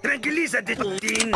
Tranquilízate, Tin.